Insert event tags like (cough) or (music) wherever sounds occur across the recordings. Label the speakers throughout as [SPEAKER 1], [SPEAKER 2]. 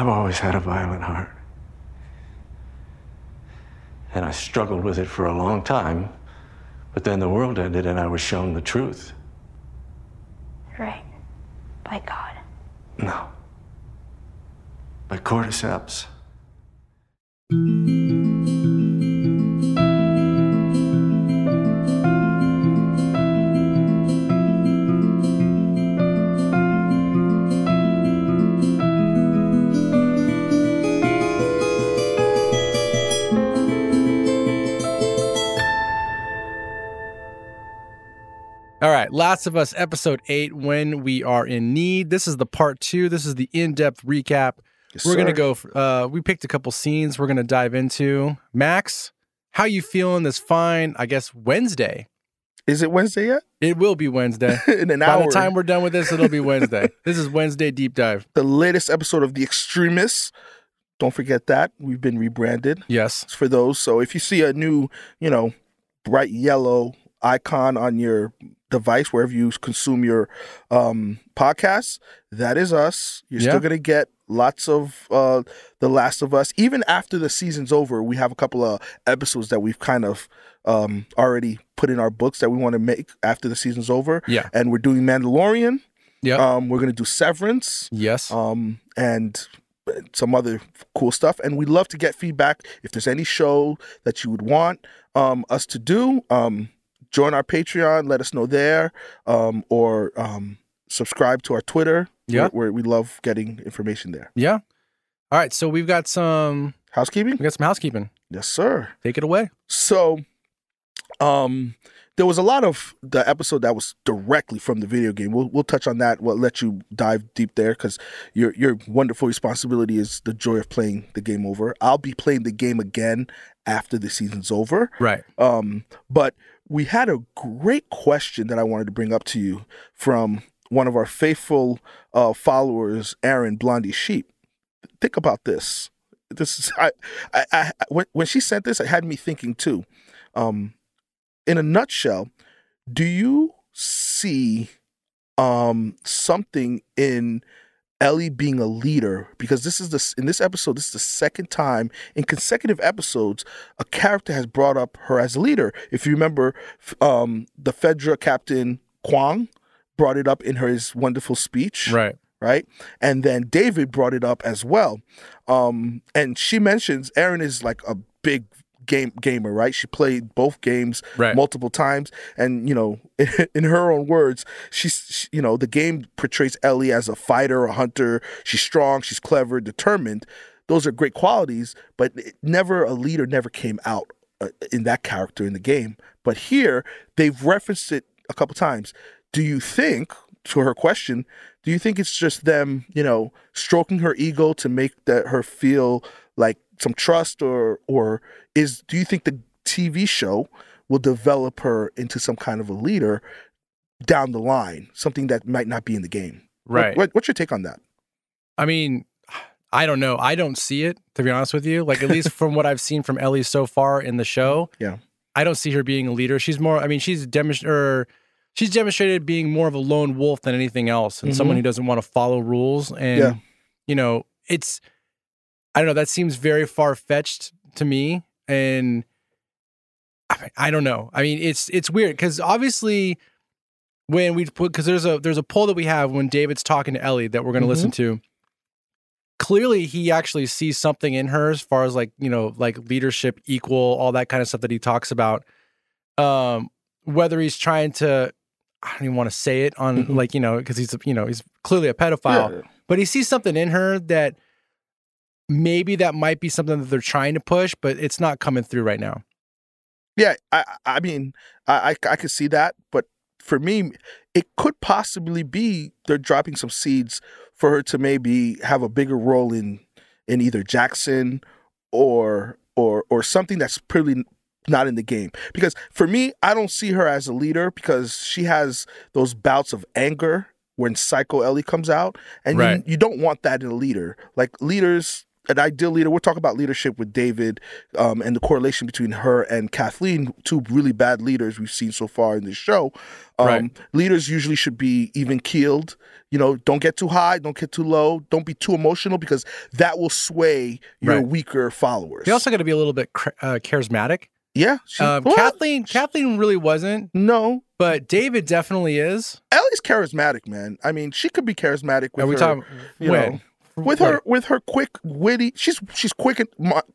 [SPEAKER 1] I've always had a violent heart. And I struggled with it for a long time, but then the world ended and I was shown the truth.
[SPEAKER 2] Right. By God.
[SPEAKER 1] No. By cordyceps.
[SPEAKER 3] Right, Last of Us episode 8 when we are in need. This is the part 2. This is the in-depth recap.
[SPEAKER 4] Yes,
[SPEAKER 3] we're going to go uh we picked a couple scenes we're going to dive into. Max, how you feeling this fine, I guess Wednesday.
[SPEAKER 4] Is it Wednesday yet?
[SPEAKER 3] It will be Wednesday. (laughs)
[SPEAKER 4] In an
[SPEAKER 3] By
[SPEAKER 4] hour.
[SPEAKER 3] the time we're done with this, it'll be Wednesday. (laughs) this is Wednesday deep dive.
[SPEAKER 4] the latest episode of The ExStreamists. Don't forget that. We've been rebranded.
[SPEAKER 3] Yes.
[SPEAKER 4] It's for those. So if you see a new, you know, bright yellow icon on your device, wherever you consume your um, podcasts, that is us. You're
[SPEAKER 3] Yeah.
[SPEAKER 4] still going to get lots of uh, The Last of Us. Even after the season's over, we have a couple of episodes that we've kind of um, already put in our books that we want to make after the season's over.
[SPEAKER 3] Yeah.
[SPEAKER 4] And we're doing Mandalorian.
[SPEAKER 3] Yeah,
[SPEAKER 4] Um, we're going to do Severance
[SPEAKER 3] yes.
[SPEAKER 4] um, and some other cool stuff. And we'd love to get feedback. If there's any show that you would want um, us to do, um, join our Patreon. Let us know there, um, or um, subscribe to our Twitter.
[SPEAKER 3] Yeah.
[SPEAKER 4] where, where we love getting information there.
[SPEAKER 3] yeah. All right, so we've got some
[SPEAKER 4] Housekeeping,
[SPEAKER 3] we got some housekeeping.
[SPEAKER 4] yes, sir.
[SPEAKER 3] Take it away.
[SPEAKER 4] So, um, there was a lot of the episode that was directly from the video game. We'll we'll touch on that. We'll let you dive deep there because your your wonderful responsibility is the joy of playing the game over. I'll be playing the game again after the season's over.
[SPEAKER 3] Right.
[SPEAKER 4] Um, but we had a great question that I wanted to bring up to you from one of our faithful uh, followers, Aaron Blondie Sheep. Think about this. This is I, I, I when, when she sent this, it had me thinking too. Um, in a nutshell, do you see um something in Ellie being a leader because this is the in this episode this is the second time in consecutive episodes a character has brought up her as a leader. If you remember, um, the Fedra captain Kwong brought it up in her his wonderful speech,
[SPEAKER 3] Right.
[SPEAKER 4] right? And then David brought it up as well. Um, and she mentions Aaron is like a big game gamer, right? She played both games
[SPEAKER 3] Right.
[SPEAKER 4] multiple times, and you know, (laughs) in her own words, she's she, you know the game portrays Ellie as a fighter, a hunter. She's strong, she's clever, determined. Those are great qualities, but never a leader never came out uh, in that character in the game. But here they've referenced it a couple times. Do you think, to her question, do you think it's just them, you know, stroking her ego to make that her feel like some trust, or or is do you think the TV show will develop her into some kind of a leader down the line, something that might not be in the game?
[SPEAKER 3] Right.
[SPEAKER 4] What, what's your take on that?
[SPEAKER 3] I mean, I don't know. I don't see it to be honest with you. Like at least (laughs) from what I've seen from Ellie so far in the show.
[SPEAKER 4] Yeah.
[SPEAKER 3] I don't see her being a leader. She's more. I mean, she's demonstrated. She's demonstrated being more of a lone wolf than anything else, and someone
[SPEAKER 4] Mhm.
[SPEAKER 3] who doesn't want to follow rules. And
[SPEAKER 4] Yeah.
[SPEAKER 3] you know, it's. I don't know. That seems very far fetched to me, and I, mean, I don't know. I mean, it's it's weird because obviously when we put because there's a there's a poll that we have when David's talking to Ellie that we're going to
[SPEAKER 4] Mhm.
[SPEAKER 3] listen to. Clearly, he actually sees something in her as far as like you know like leadership, equal, all that kind of stuff that he talks about. Um, whether he's trying to, I don't even want to say it on
[SPEAKER 4] Mhm.
[SPEAKER 3] like you know because he's you know he's clearly a pedophile,
[SPEAKER 4] Yeah.
[SPEAKER 3] but he sees something in her that maybe that might be something that they're trying to push, but it's not coming through right now.
[SPEAKER 4] Yeah, I I mean, I I, I could see that, but for me, it could possibly be they're dropping some seeds for her to maybe have a bigger role in in either Jackson or or or something that's pretty not in the game. Because for me, I don't see her as a leader because she has those bouts of anger when Psycho Ellie comes out, and
[SPEAKER 3] Right.
[SPEAKER 4] you, you don't want that in a leader. Like leaders an ideal leader. We'll talk about leadership with David um, and the correlation between her and Kathleen, two really bad leaders we've seen so far in this show. Um,
[SPEAKER 3] Right.
[SPEAKER 4] Leaders usually should be even keeled. You know, don't get too high, don't get too low, don't be too emotional because that will sway your
[SPEAKER 3] Right.
[SPEAKER 4] weaker followers.
[SPEAKER 3] You also got to be a little bit cr- uh, charismatic.
[SPEAKER 4] yeah, she,
[SPEAKER 3] Um,
[SPEAKER 4] well,
[SPEAKER 3] Kathleen, Kathleen really wasn't,
[SPEAKER 4] No,
[SPEAKER 3] but David definitely is.
[SPEAKER 4] Ellie's charismatic, man. I mean, she could be charismatic with
[SPEAKER 3] Are we
[SPEAKER 4] her.
[SPEAKER 3] talking
[SPEAKER 4] you
[SPEAKER 3] when?
[SPEAKER 4] know, with her with her quick witty she's she's quick and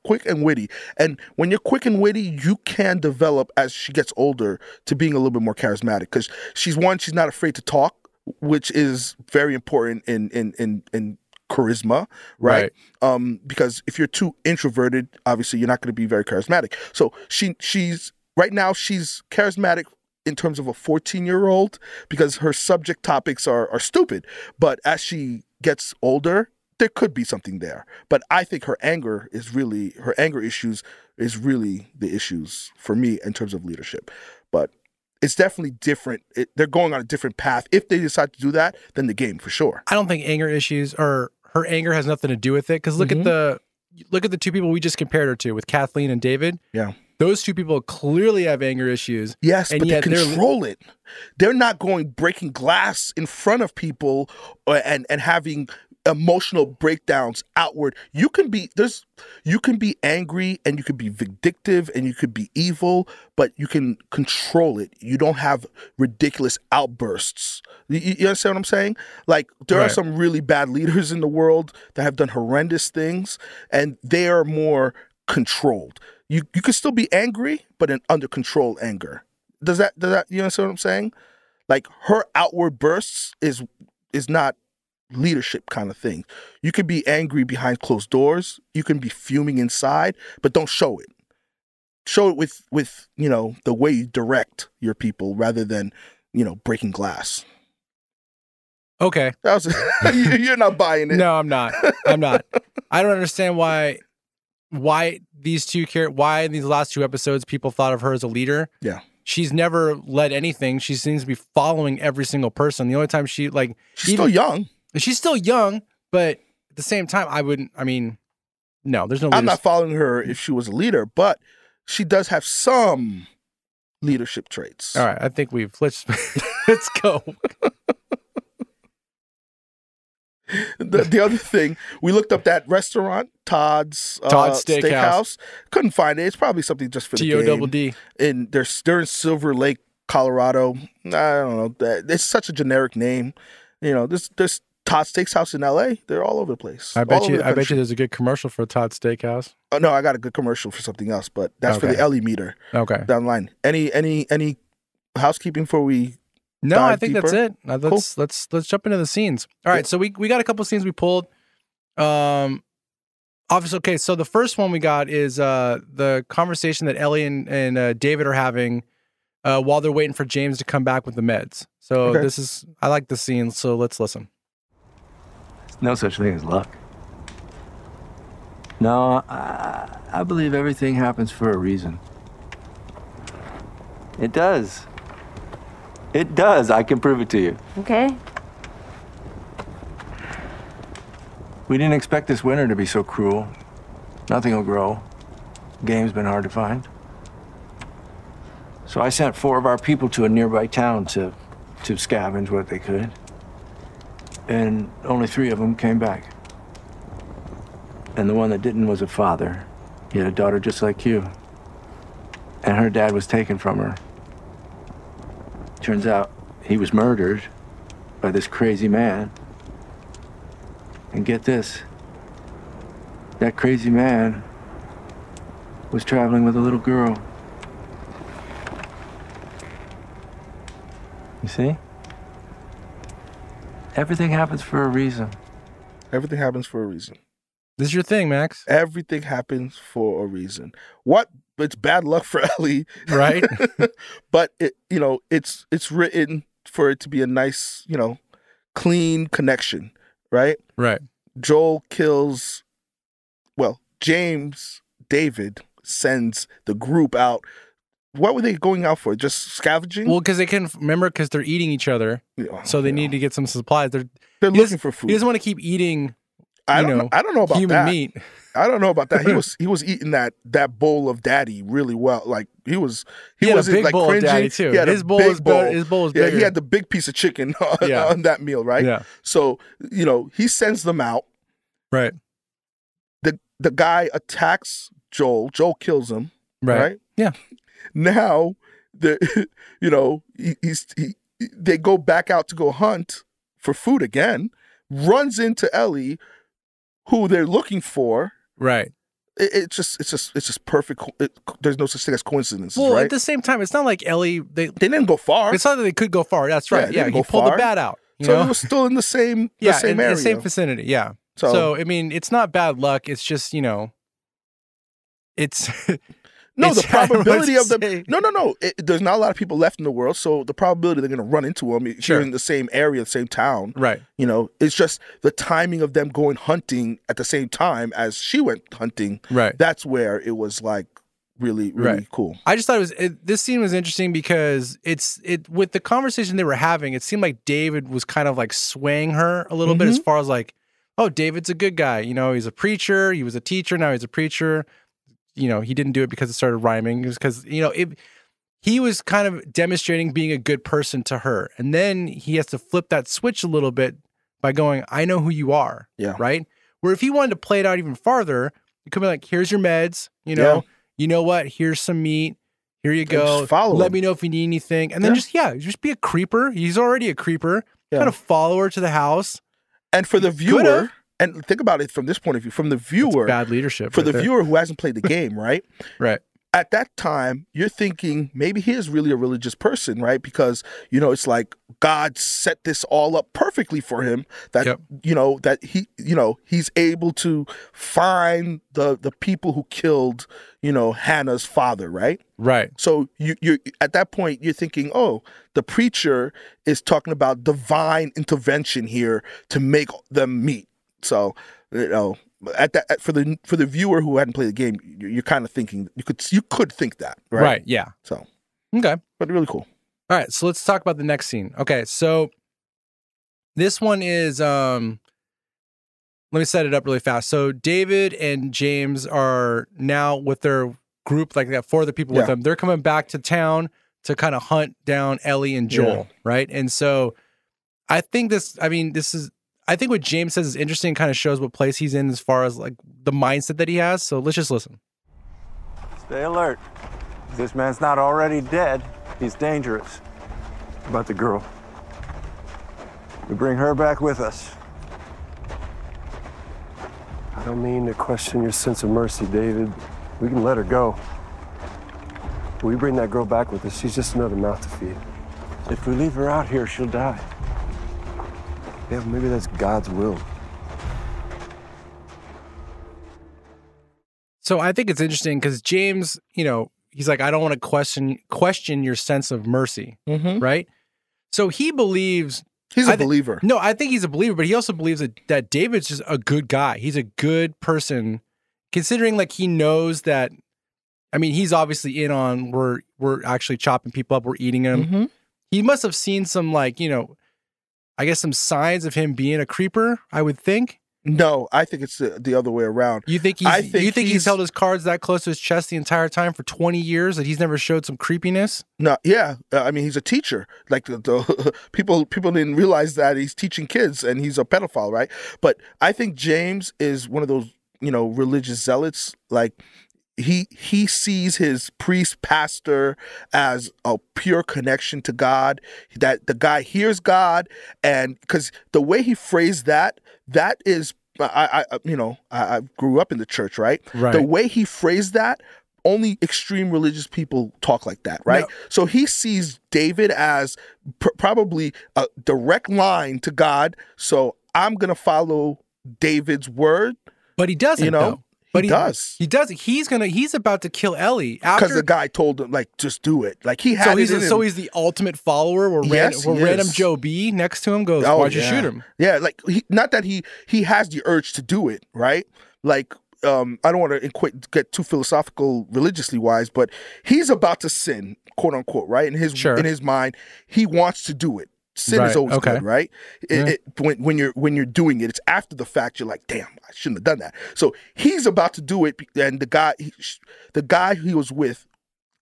[SPEAKER 4] quick and witty. And when you're quick and witty you can develop as she gets older to being a little bit more charismatic. Because she's one she's not afraid to talk which is very important in in in in charisma right, um because if you're too introverted obviously you're not going to be very charismatic. So she she's right now she's charismatic in terms of a 14 year old because her subject topics are are stupid. But as she gets older there could be something there but i think her anger is really her anger issues is really the issues for me in terms of leadership but it's definitely different it, they're going on a different path if they decide to do that then the game for sure
[SPEAKER 3] I don't think anger issues or her anger has nothing to do with it. Because look
[SPEAKER 4] Mhm.
[SPEAKER 3] at the look at the two people we just compared her to with Kathleen and David.
[SPEAKER 4] Yeah.
[SPEAKER 3] those two people clearly have anger issues.
[SPEAKER 4] Yes,
[SPEAKER 3] And
[SPEAKER 4] but they
[SPEAKER 3] yet they're-
[SPEAKER 4] control it. They're not going breaking glass in front of people or, and and having emotional breakdowns outward. You can be there's you can be angry and you can be vindictive and you could be evil, but you can control it. You don't have ridiculous outbursts. You, you you understand what I'm saying? Like there are some really bad leaders in the world that have done horrendous things and they are more controlled. You you can still be angry, but in under control anger. Does that does that you understand what I'm saying? Like her outward bursts is is not leadership kind of thing. You can be angry behind closed doors. You can be fuming inside, but don't show it. Show it with with you know the way you direct your people rather than you know breaking glass.
[SPEAKER 3] Okay,
[SPEAKER 4] That was (laughs) you- you're not buying it.
[SPEAKER 3] no, I'm not. I'm not. I don't understand why why these two care why in these last two episodes people thought of her as a leader.
[SPEAKER 4] Yeah.
[SPEAKER 3] She's never led anything. She seems to be following every single person. The only time she like
[SPEAKER 4] She's
[SPEAKER 3] even-
[SPEAKER 4] still young.
[SPEAKER 3] She's still young, but at the same time, I wouldn't. I mean, no, there's no.
[SPEAKER 4] I'm not following her if she was a leader, but she does have some leadership traits.
[SPEAKER 3] All right, I think we've let's (laughs) let's go.
[SPEAKER 4] The, the other thing, we looked up that restaurant, Todd's uh,
[SPEAKER 3] Todd's Steakhouse.
[SPEAKER 4] Couldn't find it. It's probably something just for the
[SPEAKER 3] T O double. D.
[SPEAKER 4] And they're they're in Silver Lake, Colorado. I don't know. That- It's such a generic name. You know, there's there's Todd's Steakhouse in L.A. They're all over the place.
[SPEAKER 3] I bet you. I bet you. There's a good commercial for Todd Steakhouse.
[SPEAKER 4] Oh, no, I got a good commercial for something else, but that's for the Ellie meter
[SPEAKER 3] Okay.
[SPEAKER 4] down the line. Any any any housekeeping before we
[SPEAKER 3] No, I think that's it. Uh, Let's let's let's jump into the scenes. All right, so we we got a couple scenes we pulled. Um, obviously, okay. So the first one we got is uh the conversation that Ellie and and uh, David are having uh while they're waiting for James to come back with the meds. So
[SPEAKER 4] Okay.
[SPEAKER 3] this is I like the scene. So let's listen.
[SPEAKER 1] No such thing as luck. No, I, I believe everything happens for a reason. It does. It does. I can prove it to you.
[SPEAKER 2] Okay.
[SPEAKER 1] We didn't expect this winter to be so cruel. Nothing will grow. Game's been hard to find. So I sent four of our people to a nearby town to, to scavenge what they could. And only three of them came back. And the one that didn't was a father. He had a daughter just like you. And her dad was taken from her. Turns out he was murdered by this crazy man. And get this that crazy man was traveling with a little girl. You see? Everything happens for a reason.
[SPEAKER 4] everything happens for a reason.
[SPEAKER 3] This is your thing, Max.
[SPEAKER 4] Everything happens for a reason. What it's bad luck for (laughs) Ellie,
[SPEAKER 3] Right? (laughs)
[SPEAKER 4] but it you know, it's it's written for it to be a nice, you know, clean connection, right?
[SPEAKER 3] right.
[SPEAKER 4] Joel kills well, James David sends the group out. What were they going out for? Just scavenging?
[SPEAKER 3] Well, because they can remember because they're eating each other,
[SPEAKER 4] You know,
[SPEAKER 3] so they
[SPEAKER 4] you
[SPEAKER 3] need to get some supplies. They're
[SPEAKER 4] They're looking for food.
[SPEAKER 3] he doesn't want to keep eating
[SPEAKER 4] I don't
[SPEAKER 3] know,
[SPEAKER 4] know, I don't know about
[SPEAKER 3] human
[SPEAKER 4] that.
[SPEAKER 3] meat.
[SPEAKER 4] I don't know about that. He (laughs) was he was eating that that bowl of daddy really well. Like he was he,
[SPEAKER 3] He
[SPEAKER 4] wasn't like
[SPEAKER 3] bowl of
[SPEAKER 4] cringing.
[SPEAKER 3] daddy, too.
[SPEAKER 4] He had
[SPEAKER 3] His bowl
[SPEAKER 4] big
[SPEAKER 3] was better- his bowl was
[SPEAKER 4] yeah,
[SPEAKER 3] bigger.
[SPEAKER 4] he had the big piece of chicken (laughs) on,
[SPEAKER 3] Yeah.
[SPEAKER 4] on that meal, right?
[SPEAKER 3] Yeah.
[SPEAKER 4] So you know he sends them out.
[SPEAKER 3] Right.
[SPEAKER 4] The the guy attacks Joel. Joel kills him.
[SPEAKER 3] Right.
[SPEAKER 4] Right.
[SPEAKER 3] Yeah.
[SPEAKER 4] Now the (laughs) you know he, he's he, they go back out to go hunt for food again. Runs into Ellie, who they're looking for.
[SPEAKER 3] Right.
[SPEAKER 4] It, it's just it's just it's just perfect. It, there's no such thing as coincidence
[SPEAKER 3] Well,
[SPEAKER 4] right?
[SPEAKER 3] at the same time, it's not like Ellie. They.
[SPEAKER 4] they didn't go far,
[SPEAKER 3] It's not that they could go far. That's right. Yeah,
[SPEAKER 4] didn't
[SPEAKER 3] he pulled the bat out. You
[SPEAKER 4] so
[SPEAKER 3] know.
[SPEAKER 4] it was still in the same the
[SPEAKER 3] yeah,
[SPEAKER 4] same
[SPEAKER 3] in
[SPEAKER 4] area.
[SPEAKER 3] the same vicinity. Yeah.
[SPEAKER 4] so,
[SPEAKER 3] So I mean, it's not bad luck. It's just you know, it's (laughs)
[SPEAKER 4] no,
[SPEAKER 3] it's-
[SPEAKER 4] the (laughs)
[SPEAKER 3] I don't know what
[SPEAKER 4] probability of them.
[SPEAKER 3] say.
[SPEAKER 4] No, no, no. It, there's not a lot of people left in the world, so the probability they're going to run into them if
[SPEAKER 3] Sure.
[SPEAKER 4] you're in the same area, the same town.
[SPEAKER 3] right.
[SPEAKER 4] You know, it's just the timing of them going hunting at the same time as she went hunting.
[SPEAKER 3] Right.
[SPEAKER 4] That's where it was like really, really
[SPEAKER 3] Right.
[SPEAKER 4] cool.
[SPEAKER 3] I just thought it was it, this scene was interesting because it's it with the conversation they were having. It seemed like David was kind of like swaying her a little bit as mm-hmm. far as like, oh, David's a good guy. You know, he's a preacher. He was a teacher. Now he's a preacher. You know, he didn't do it because it started rhyming. It was because you know it. He was kind of demonstrating being a good person to her, and then he has to flip that switch a little bit by going, "I know who you are."
[SPEAKER 4] Yeah.
[SPEAKER 3] Right. Where if he wanted to play it out even farther, it could be like, "Here's your meds." You know,
[SPEAKER 4] Yeah.
[SPEAKER 3] you know what? Here's some meat. Here you go.
[SPEAKER 4] just follow
[SPEAKER 3] Let
[SPEAKER 4] him.
[SPEAKER 3] me know if you need anything. And then
[SPEAKER 4] Yeah.
[SPEAKER 3] just yeah, just be a creeper. He's already a creeper.
[SPEAKER 4] Yeah.
[SPEAKER 3] Kind of follow her to the house.
[SPEAKER 4] And for the viewer, and think about it from this point of view, from the
[SPEAKER 3] That's
[SPEAKER 4] viewer,
[SPEAKER 3] bad leadership.
[SPEAKER 4] for
[SPEAKER 3] right
[SPEAKER 4] the
[SPEAKER 3] there.
[SPEAKER 4] viewer who hasn't played the (laughs) game, right?
[SPEAKER 3] Right.
[SPEAKER 4] at that time you're thinking maybe he is really a religious person right because you know it's like god set this all up perfectly for him that
[SPEAKER 3] Yep.
[SPEAKER 4] you know that he you know he's able to find the the people who killed you know hannah's father right
[SPEAKER 3] Right.
[SPEAKER 4] so you you at that point you're thinking oh the preacher is talking about divine intervention here to make them meet so you know at that at- for the for the viewer who hadn't played the game you're, you're kind of thinking you could you could think that right,
[SPEAKER 3] Right. Yeah.
[SPEAKER 4] so
[SPEAKER 3] Okay.
[SPEAKER 4] but really cool
[SPEAKER 3] All right. So let's talk about the next scene. Okay. So this one is um let me set it up really fast. So David and James are now with their group, like they got four other people with them. They're coming back to town to kind of hunt down Ellie and Joel,
[SPEAKER 4] Yeah.
[SPEAKER 3] right? And so I think this, I mean, this is I think what James says is interesting, kind of shows what place he's in as far as like the mindset that he has. So let's just listen.
[SPEAKER 1] Stay alert. If this man's not already dead, he's dangerous. About the girl. We bring her back with us.
[SPEAKER 5] I don't mean to question your sense of mercy, David. We can let her go. We bring that girl back with us. She's just another mouth to feed.
[SPEAKER 1] If we leave her out here, she'll die.
[SPEAKER 5] Yeah, maybe that's God's will.
[SPEAKER 3] So I think it's interesting because James, you know, he's like, I don't want to question question your sense of mercy,
[SPEAKER 4] mm-hmm.
[SPEAKER 3] right? So he believes.
[SPEAKER 4] he's a
[SPEAKER 3] thi-
[SPEAKER 4] believer
[SPEAKER 3] No, I think he's a believer, but he also believes that that David's just a good guy. He's a good person, considering like he knows that. I mean, he's obviously in on we're we're actually chopping people up, we're eating them.
[SPEAKER 4] Mhm.
[SPEAKER 3] He must have seen some like you know, I guess some signs of him being a creeper. I would think.
[SPEAKER 4] no i think it's the, the other way around
[SPEAKER 3] You think he's
[SPEAKER 4] I think
[SPEAKER 3] you think he's,
[SPEAKER 4] he's-
[SPEAKER 3] held his cards that close to his chest the entire time for 20 years that he's never showed some creepiness?
[SPEAKER 4] no yeah uh, i mean he's a teacher like the, the (laughs) people people didn't realize that he's teaching kids and he's a pedophile right but i think james is one of those you know religious zealots like he he sees his priest pastor as a pure connection to God that the guy hears God and because the way he phrased that that is I, I you know I, I grew up in the church right
[SPEAKER 3] Right.
[SPEAKER 4] the way he phrased that only extreme religious people talk like that right
[SPEAKER 3] No.
[SPEAKER 4] so he sees David as pr- probably a direct line to God so I'm gonna follow David's word
[SPEAKER 3] But he doesn't
[SPEAKER 4] you know
[SPEAKER 3] though. But
[SPEAKER 4] he, does
[SPEAKER 3] He does. He's gonna. He's about to kill Ellie
[SPEAKER 4] because the guy told him like just do it like he had
[SPEAKER 3] so he's so he's the ultimate follower. Where,
[SPEAKER 4] Yes,
[SPEAKER 3] ran,
[SPEAKER 4] he
[SPEAKER 3] where random. Joe B next to him goes,
[SPEAKER 4] Oh,
[SPEAKER 3] "Why'd you
[SPEAKER 4] yeah.
[SPEAKER 3] shoot him?"
[SPEAKER 4] Yeah, like he, not that he he has the urge to do it, right? Like um I don't want to get too philosophical religiously wise, but he's about to sin, quote unquote, right? In his
[SPEAKER 3] Sure.
[SPEAKER 4] in his mind, he wants to do it. Sin
[SPEAKER 3] Right,
[SPEAKER 4] is always
[SPEAKER 3] okay.
[SPEAKER 4] good, right? It,
[SPEAKER 3] Yeah.
[SPEAKER 4] it, when when you're when you're doing it, it's after the fact. You're like, damn, I shouldn't have done that. So he's about to do it, and the guy, he, the guy he was with,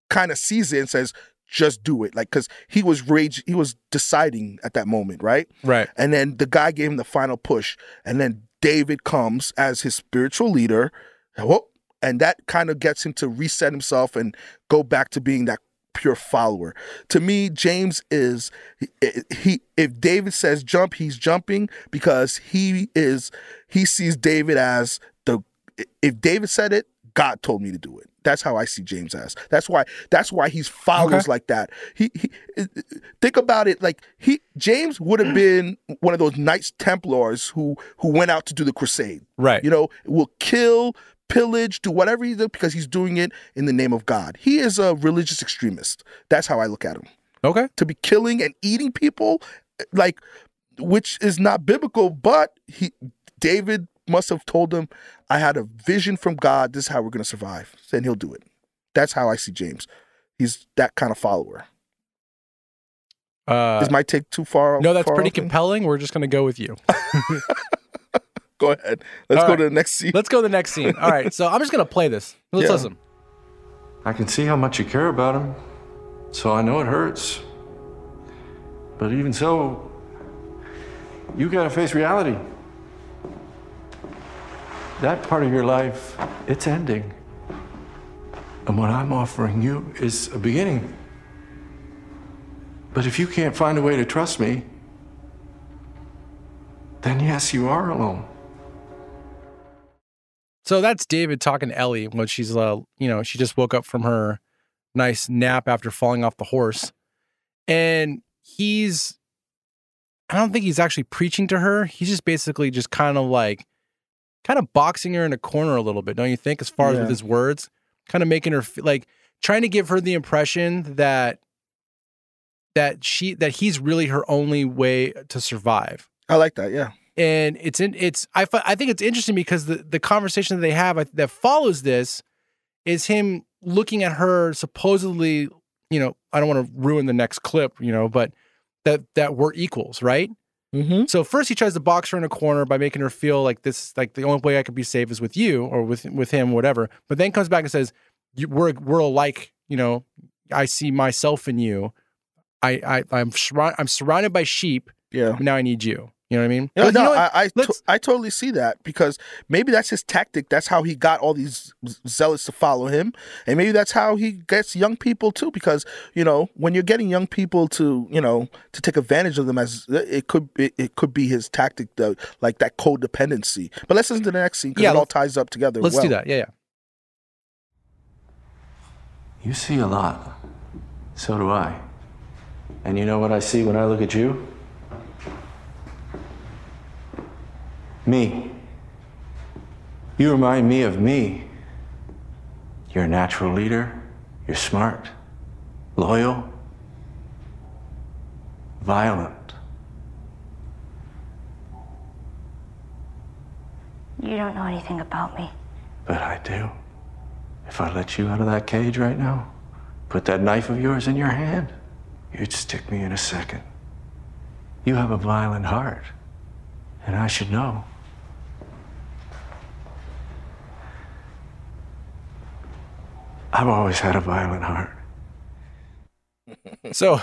[SPEAKER 4] kind of sees it and says, "Just do it," like because he was rage, he was deciding at that moment, right?
[SPEAKER 3] Right.
[SPEAKER 4] And then the guy gave him the final push, and then David comes as his spiritual leader, whoop, and that kind of gets him to reset himself and go back to being that pure follower. To me, James is he, if David says jump, he's jumping because he is he sees David as the if David said it, God told me to do it. That's how I see James as. That's why that's why he's followers
[SPEAKER 3] Okay.
[SPEAKER 4] like that. He, he think about it like he James would have been one of those Knights Templars who who went out to do the crusade.
[SPEAKER 3] Right.
[SPEAKER 4] You know, will kill, pillage, do whatever he does because he's doing it in the name of God. He is a religious extremist. That's how I look at him.
[SPEAKER 3] Okay.
[SPEAKER 4] To be killing and eating people, like, which is not biblical, but he David must have told him, I had a vision from God. This is how we're gonna survive. Then he'll do it. That's how I see James. He's that kind of follower.
[SPEAKER 3] Uh,
[SPEAKER 4] is my take too far?
[SPEAKER 3] no, that's
[SPEAKER 4] far
[SPEAKER 3] pretty compelling. We're just gonna go with you. (laughs) (laughs) (laughs)
[SPEAKER 4] Go ahead. Let's
[SPEAKER 3] All
[SPEAKER 4] go
[SPEAKER 3] right.
[SPEAKER 4] to the next scene.
[SPEAKER 3] Let's go to the next scene. All right. So I'm just gonna play this. Let's
[SPEAKER 4] Yeah.
[SPEAKER 3] listen.
[SPEAKER 1] I can see how much you care about him, so I know it hurts. But even so, you gotta face reality. That part of your life, it's ending. And what I'm offering you is a beginning. But if you can't find a way to trust me, then yes, you are alone.
[SPEAKER 3] So that's David talking to Ellie when she's, uh, you know, she just woke up from her nice nap after falling off the horse. And he's, I don't think he's actually preaching to her. He's just basically just kind of like, kind of boxing her in a corner a little bit, don't you think? As far as with his words, kind of making her feel like trying to give her the impression that, that she, that he's really her only way to survive
[SPEAKER 4] I like that, yeah.
[SPEAKER 3] And it's in it's I I think it's interesting because the the conversation that they have that follows this is him looking at her supposedly you know I don't want to ruin the next clip you know but that that we're equals right
[SPEAKER 4] Mm-hmm.
[SPEAKER 3] so first he tries to box her in a corner by making her feel like this like the only way I could be safe is with you or with with him whatever but then comes back and says you, we're we're alike you know I see myself in you I I I'm I'm surrounded by sheep
[SPEAKER 4] Yeah.
[SPEAKER 3] now I need you you know what I mean
[SPEAKER 4] Yeah,
[SPEAKER 3] But you
[SPEAKER 4] no,
[SPEAKER 3] know what?
[SPEAKER 4] I I, to- I totally see that because maybe that's his tactic. That's how he got all these zealots to follow him, and maybe that's how he gets young people too. Because you know, when you're getting young people to you know to take advantage of them, as it could it, it could be his tactic, the, like that codependency. But let's listen to the next scene because
[SPEAKER 3] Yeah,
[SPEAKER 4] it all ties up together.
[SPEAKER 3] Let's
[SPEAKER 4] well.
[SPEAKER 3] do that. Yeah, yeah.
[SPEAKER 1] You see a lot. So do I. And you know what I see when I look at you? Me. You remind me of me. You're a natural leader. You're smart, loyal, violent.
[SPEAKER 2] You don't know anything about me.
[SPEAKER 1] But I do. If I let you out of that cage right now, put that knife of yours in your hand, you'd stick me in a second. You have a violent heart, and I should know. I've always had a violent heart.
[SPEAKER 3] So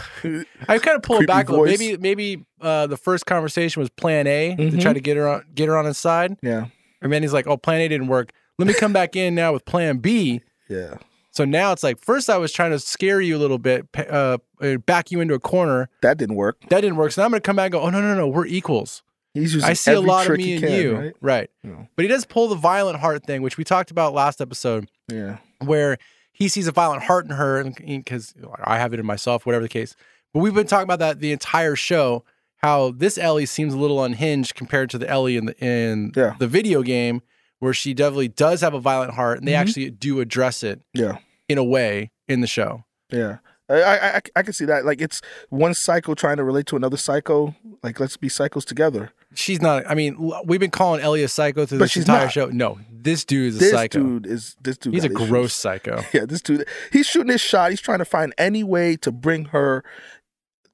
[SPEAKER 3] I kind of pull it
[SPEAKER 4] Creepy
[SPEAKER 3] back a little.
[SPEAKER 4] voice.
[SPEAKER 3] Maybe maybe uh, the first conversation was Plan A to
[SPEAKER 4] Mhm.
[SPEAKER 3] try to get her on get her on his side,
[SPEAKER 4] Yeah,
[SPEAKER 3] and then he's like, "Oh, Plan A didn't work. Let me come back in now with Plan B."
[SPEAKER 4] yeah,
[SPEAKER 3] So now it's like first I was trying to scare you a little bit, uh, uh, back you into a corner.
[SPEAKER 4] that didn't work.
[SPEAKER 3] That didn't work. So now I'm gonna come back and go, "Oh no no no, we're equals.
[SPEAKER 4] He's using
[SPEAKER 3] I see a lot of
[SPEAKER 4] trick
[SPEAKER 3] me
[SPEAKER 4] he
[SPEAKER 3] in
[SPEAKER 4] can,
[SPEAKER 3] you."
[SPEAKER 4] Right?
[SPEAKER 3] Right.
[SPEAKER 4] Yeah.
[SPEAKER 3] But he does pull the violent heart thing, which we talked about last episode.
[SPEAKER 4] Yeah,
[SPEAKER 3] where he sees a violent heart in her because I have it in myself, whatever the case. But we've been talking about that the entire show. How this Ellie seems a little unhinged compared to the Ellie in the in
[SPEAKER 4] Yeah.
[SPEAKER 3] the video game, where she definitely does have a violent heart, and they
[SPEAKER 4] Mhm.
[SPEAKER 3] actually do address it
[SPEAKER 4] yeah.
[SPEAKER 3] in a way in the show.
[SPEAKER 4] Yeah. I, I, I- I can see that. Like it's one psycho trying to relate to another psycho. Like let's be psychos together.
[SPEAKER 3] She's not. I mean, we've been calling Ellie a psycho through
[SPEAKER 4] But
[SPEAKER 3] this entire
[SPEAKER 4] not.
[SPEAKER 3] show. No, this dude is a
[SPEAKER 4] This
[SPEAKER 3] psycho.
[SPEAKER 4] This dude is this dude.
[SPEAKER 3] He's a
[SPEAKER 4] issues.
[SPEAKER 3] gross psycho. (laughs)
[SPEAKER 4] Yeah, this dude. He's shooting his shot. He's trying to find any way to bring her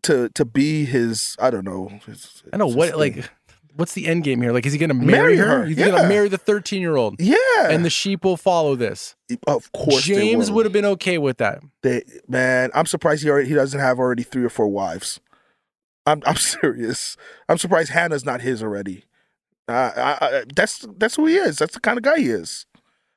[SPEAKER 4] to to be his I don't know. His,
[SPEAKER 3] I know what
[SPEAKER 4] thing.
[SPEAKER 3] like what's the end game here? Like is he gonna marry,
[SPEAKER 4] Marry
[SPEAKER 3] her? He's
[SPEAKER 4] yeah.
[SPEAKER 3] gonna marry the 13 year old.
[SPEAKER 4] yeah,
[SPEAKER 3] And the sheep will follow this.
[SPEAKER 4] of course
[SPEAKER 3] James would have been okay with that.
[SPEAKER 4] They, man, I'm surprised he already he doesn't have already three or four wives. I'm I'm (laughs) serious. I'm surprised Hannah's not his already. Uh, I, I, that's that's who he is. That's the kind of guy he is.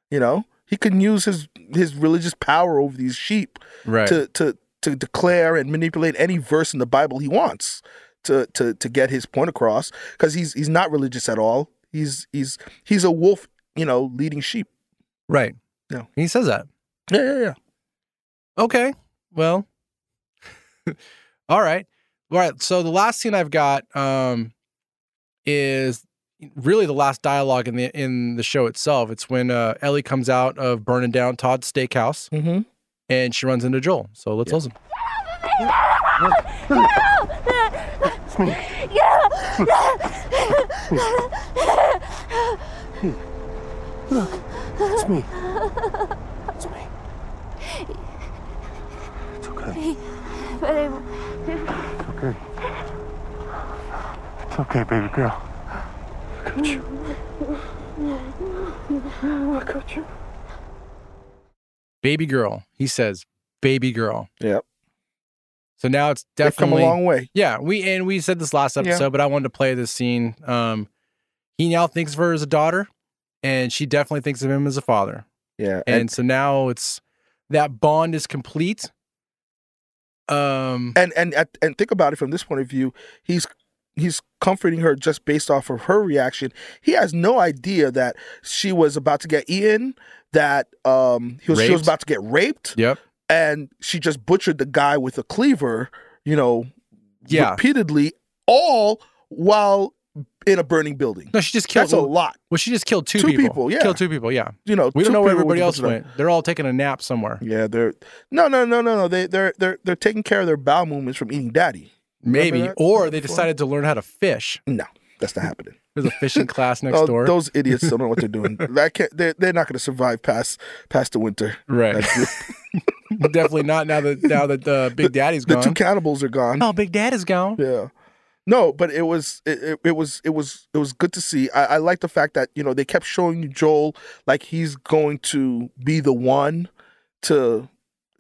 [SPEAKER 4] You know, he can use his his religious power over these sheep
[SPEAKER 3] Right.
[SPEAKER 4] to to to declare and manipulate any verse in the Bible he wants to to to get his point across. Because he's he's not religious at all. He's he's he's a wolf. You know, leading sheep.
[SPEAKER 3] right.
[SPEAKER 4] Yeah.
[SPEAKER 3] He says that.
[SPEAKER 4] Yeah, yeah, yeah.
[SPEAKER 3] Okay. Well. (laughs) all right. All right. So the last scene I've got um is really the last dialogue in the in the show itself. It's when uh, Ellie comes out of burning down Todd's steakhouse
[SPEAKER 4] Mm-hmm.
[SPEAKER 3] and she runs into Joel. So let's
[SPEAKER 4] Yeah.
[SPEAKER 3] listen.
[SPEAKER 5] It's me. It's me. It's okay.
[SPEAKER 2] Babe,
[SPEAKER 5] It's okay. It's okay, baby girl. I got you. I got you.
[SPEAKER 3] Baby girl. He says, "Baby girl."
[SPEAKER 4] Yep.
[SPEAKER 3] So now it's
[SPEAKER 4] They've come a long way.
[SPEAKER 3] Yeah, we and we said this last
[SPEAKER 4] Yeah.
[SPEAKER 3] episode, but I wanted to play this scene. Um, he now thinks of her as a daughter, and she definitely thinks of him as a father.
[SPEAKER 4] Yeah.
[SPEAKER 3] And, so now it's that bond is complete. Um,
[SPEAKER 4] and and and, and think about it from this point of view he's he's comforting her just based off of her reaction he has no idea that she was about to get eaten that um he was, she was about to get raped
[SPEAKER 3] yep.
[SPEAKER 4] And she just butchered the guy with a cleaver you know
[SPEAKER 3] Yeah.
[SPEAKER 4] repeatedly all while in a burning building
[SPEAKER 3] No, she just killed.
[SPEAKER 4] that's a lot
[SPEAKER 3] well, she just killed two,
[SPEAKER 4] Two
[SPEAKER 3] people.
[SPEAKER 4] people, yeah.
[SPEAKER 3] killed two people. Yeah,
[SPEAKER 4] you know
[SPEAKER 3] we don't know where everybody else went. They're all taking a nap somewhere.
[SPEAKER 4] yeah they're no no no no no they they're they're they're taking care of their bowel movements from eating daddy
[SPEAKER 3] Maybe, or they decided to learn how to fish.
[SPEAKER 4] no that's not happening
[SPEAKER 3] There's a fishing (laughs) class next
[SPEAKER 4] Oh,
[SPEAKER 3] door.
[SPEAKER 4] Those idiots don't know what they're doing. (laughs) That can't, they're, they're not going to survive past past the winter.
[SPEAKER 3] right. (laughs) Definitely not now that now that uh, Big Daddy's
[SPEAKER 4] the
[SPEAKER 3] gone.
[SPEAKER 4] The two cannibals are gone.
[SPEAKER 3] oh, Big Daddy's gone.
[SPEAKER 4] Yeah. No, but it was it, it, it was it was it was good to see. I, I like the fact that you know they kept showing you Joel like he's going to be the one to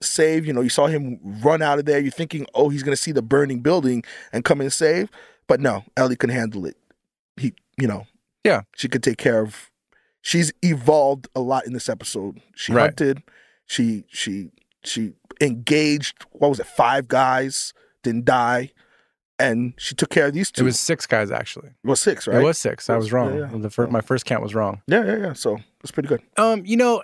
[SPEAKER 4] save. You know, you saw him run out of there. You're thinking, oh, he's going to see the burning building and come and save. But no, Ellie can handle it. He, you know,
[SPEAKER 3] Yeah.
[SPEAKER 4] she could take care of. She's evolved a lot in this episode. She
[SPEAKER 3] Right.
[SPEAKER 4] hunted. She she she engaged. What was it? Five guys didn't die, and she took care of these two.
[SPEAKER 3] It was six guys actually.
[SPEAKER 4] It was six, right?
[SPEAKER 3] It was six. I was wrong.
[SPEAKER 4] Yeah, yeah.
[SPEAKER 3] The fir- my first count was wrong.
[SPEAKER 4] Yeah, yeah, yeah. So it's pretty good.
[SPEAKER 3] Um, you know,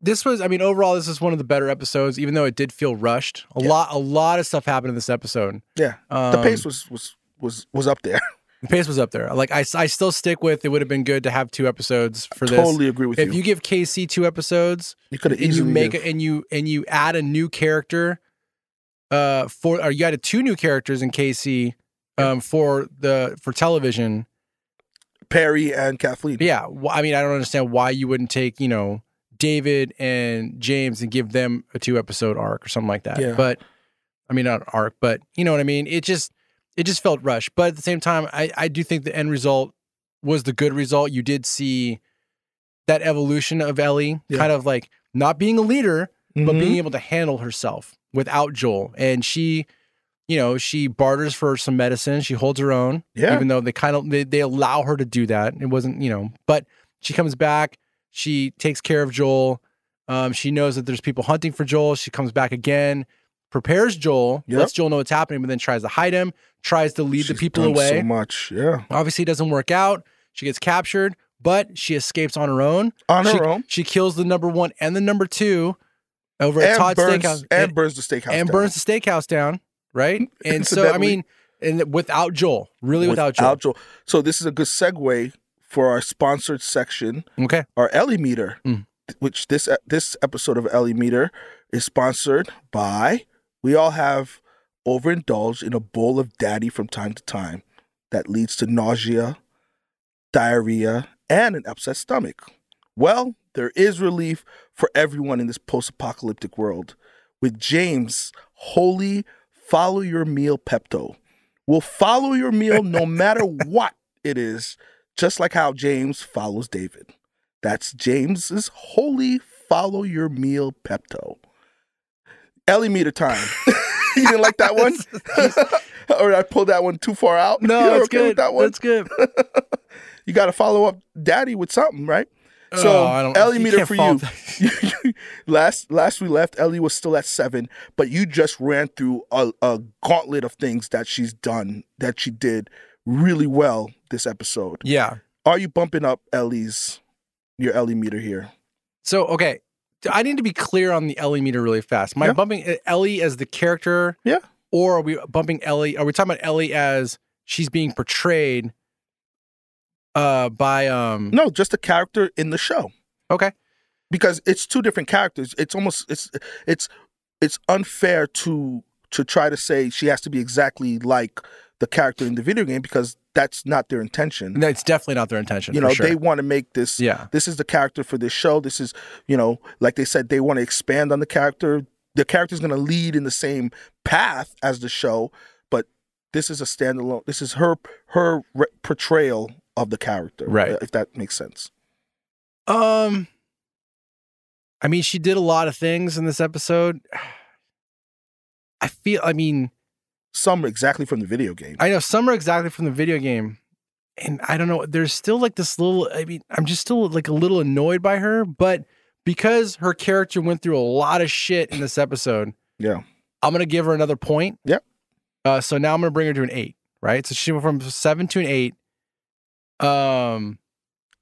[SPEAKER 3] this was. I mean, overall, this is one of the better episodes, even though it did feel rushed. A
[SPEAKER 4] Yeah.
[SPEAKER 3] lot, a lot of stuff happened in this episode.
[SPEAKER 4] Yeah,
[SPEAKER 3] Um,
[SPEAKER 4] the pace was was was was up there. (laughs)
[SPEAKER 3] the pace was up there. Like I, I still stick with. It would have been good to have two episodes for this.
[SPEAKER 4] totally agree with
[SPEAKER 3] If
[SPEAKER 4] you.
[SPEAKER 3] If you give KC two episodes,
[SPEAKER 4] You could have
[SPEAKER 3] and you
[SPEAKER 4] easily
[SPEAKER 3] make
[SPEAKER 4] give-
[SPEAKER 3] it, and you and you add a new character, uh, for or you added two new characters in KC, um, for the for television.
[SPEAKER 4] Perry and Kathleen.
[SPEAKER 3] Yeah, wh- I mean, I don't understand why you wouldn't take you know David and James and give them a two episode arc or something like that.
[SPEAKER 4] Yeah.
[SPEAKER 3] But I mean, not arc, but you know what I mean. It just it just felt rushed. But at the same time, I I do think the end result was the good result. You did see that evolution of Ellie,
[SPEAKER 4] Yeah.
[SPEAKER 3] kind of like not being a leader, but
[SPEAKER 4] Mhm.
[SPEAKER 3] being able to handle herself without Joel. And she, you know, she barters for some medicine. She holds her own,
[SPEAKER 4] Yeah.
[SPEAKER 3] even though they kind of they, they allow her to do that. It wasn't, you know, but she comes back. She takes care of Joel. Um, she knows that there's people hunting for Joel. She comes back again, prepares Joel,
[SPEAKER 4] Yep.
[SPEAKER 3] lets Joel know what's happening, but then tries to hide him. Tries to lead the people away.
[SPEAKER 4] So much, yeah.
[SPEAKER 3] Obviously, it doesn't work out. She gets captured, but she escapes on her own.
[SPEAKER 4] On her
[SPEAKER 3] she,
[SPEAKER 4] own.
[SPEAKER 3] She kills the number one and the number two over at
[SPEAKER 4] and
[SPEAKER 3] Todd's
[SPEAKER 4] burns,
[SPEAKER 3] Steakhouse
[SPEAKER 4] and burns the steakhouse
[SPEAKER 3] and
[SPEAKER 4] down.
[SPEAKER 3] burns the steakhouse down, right? (laughs) And so, I mean, and without Joel, really without, Joel.
[SPEAKER 4] Joel. So this is a good segue for our sponsored section,
[SPEAKER 3] Okay.
[SPEAKER 4] our Ellie meter,
[SPEAKER 3] Mm.
[SPEAKER 4] which this this episode of Ellie meter is sponsored by. We all have overindulged in a bowl of daddy from time to time that leads to nausea, diarrhea, and an upset stomach. Well, there is relief for everyone in this post-apocalyptic world with James' holy follow your meal Pepto. Will follow your meal no (laughs) matter what it is, just like how James follows David. That's James's holy follow your meal Pepto. Ellie meter time. (laughs) (laughs) you didn't like that one? (laughs) or I pulled that one too far out?
[SPEAKER 3] No,
[SPEAKER 4] You're
[SPEAKER 3] it's
[SPEAKER 4] okay with
[SPEAKER 3] good.
[SPEAKER 4] that one?
[SPEAKER 3] That's good. (laughs)
[SPEAKER 4] you got to follow up daddy with something, right? So
[SPEAKER 3] Oh, I don't-
[SPEAKER 4] Ellie meter for you. last last we left, Ellie was still at seven, but you just ran through a, a gauntlet of things that she's done that she did really well this episode.
[SPEAKER 3] Yeah.
[SPEAKER 4] Are you bumping up Ellie's your Ellie meter here?
[SPEAKER 3] So okay, I need to be clear on the Ellie meter really fast. Am I
[SPEAKER 4] Yeah.
[SPEAKER 3] bumping uh, Ellie as the character?
[SPEAKER 4] Yeah.
[SPEAKER 3] Or are we bumping Ellie? Are we talking about Ellie as she's being portrayed uh by um
[SPEAKER 4] No, just a character in the show.
[SPEAKER 3] okay.
[SPEAKER 4] because it's two different characters. It's almost it's it's it's unfair to to try to say she has to be exactly like the character in the video game because that's not their intention.
[SPEAKER 3] No, it's definitely not their intention.
[SPEAKER 4] You know,
[SPEAKER 3] sure.
[SPEAKER 4] they want to make this
[SPEAKER 3] Yeah.
[SPEAKER 4] this is the character for this show. This is, you know, like they said they want to expand on the character. The character's going to lead in the same path as the show, but this is a standalone. This is her her re- portrayal of the character.
[SPEAKER 3] Right.
[SPEAKER 4] If that makes sense.
[SPEAKER 3] Um I mean, she did a lot of things in this episode. (sighs) I feel I mean,
[SPEAKER 4] Some exactly from the video game.
[SPEAKER 3] I know some are exactly from the video game. And I don't know, there's still like this little I mean, I'm just still like a little annoyed by her, but because her character went through a lot of shit in this episode,
[SPEAKER 4] yeah.
[SPEAKER 3] I'm gonna give her another point.
[SPEAKER 4] Yep.
[SPEAKER 3] Uh, so now I'm gonna bring her to an eight, right? So she went from seven to an eight. Um,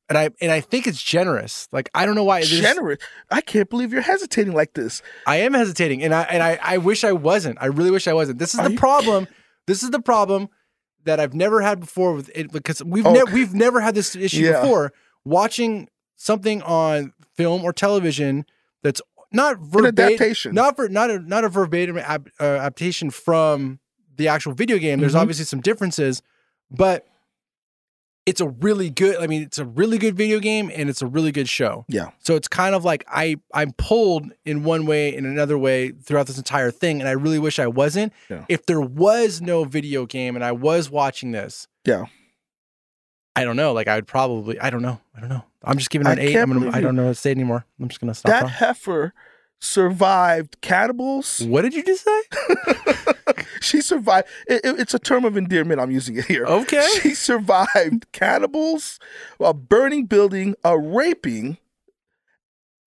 [SPEAKER 3] and I and I think it's generous. Like I don't know why. there's-
[SPEAKER 4] generous. I can't believe you're hesitating like this.
[SPEAKER 3] I am hesitating, and I and I I wish I wasn't. I really wish I wasn't. This is
[SPEAKER 4] Are
[SPEAKER 3] the problem. This is the problem that I've never had before with it because we've
[SPEAKER 4] Oh,
[SPEAKER 3] never we've never had this issue
[SPEAKER 4] Yeah.
[SPEAKER 3] before. Watching something on film or television that's not verbatim, not for not a not a verbatim ab, uh, adaptation from the actual video game. There's
[SPEAKER 4] Mhm.
[SPEAKER 3] obviously some differences, but it's a really good. I mean, it's a really good video game and it's a really good show.
[SPEAKER 4] Yeah.
[SPEAKER 3] So it's kind of like I I'm pulled in one way and another way throughout this entire thing, and I really wish I wasn't.
[SPEAKER 4] Yeah.
[SPEAKER 3] If there was no video game and I was watching this,
[SPEAKER 4] Yeah.
[SPEAKER 3] I don't know. Like I would probably I don't know. I don't know. I'm just giving it an eight. I'm gonna I don't know what to say anymore. I'm just gonna stop.
[SPEAKER 4] That
[SPEAKER 3] talking.
[SPEAKER 4] heifer survived cannibals.
[SPEAKER 3] What did you just say? (laughs)
[SPEAKER 4] she survived. It, it- it's a term of endearment. I'm using it here.
[SPEAKER 3] Okay.
[SPEAKER 4] She survived cannibals, a burning building, a raping.